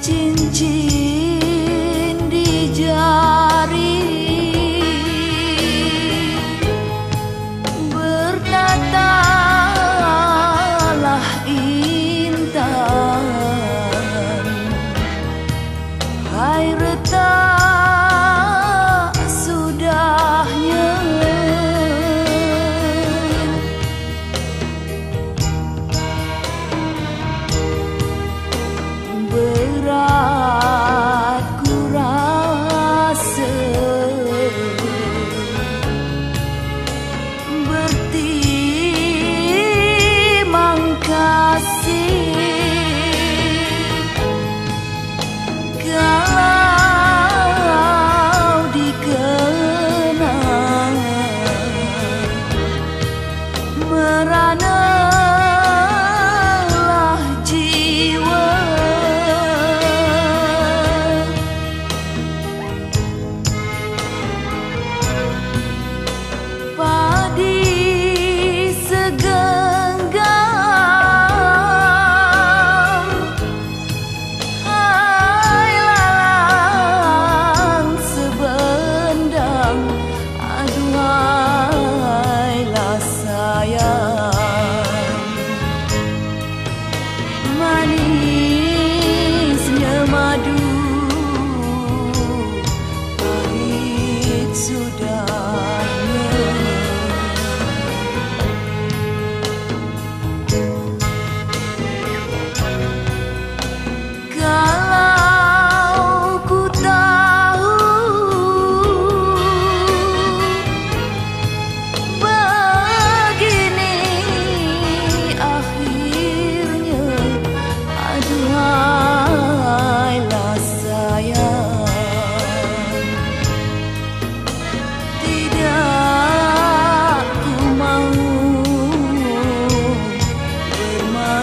静静。my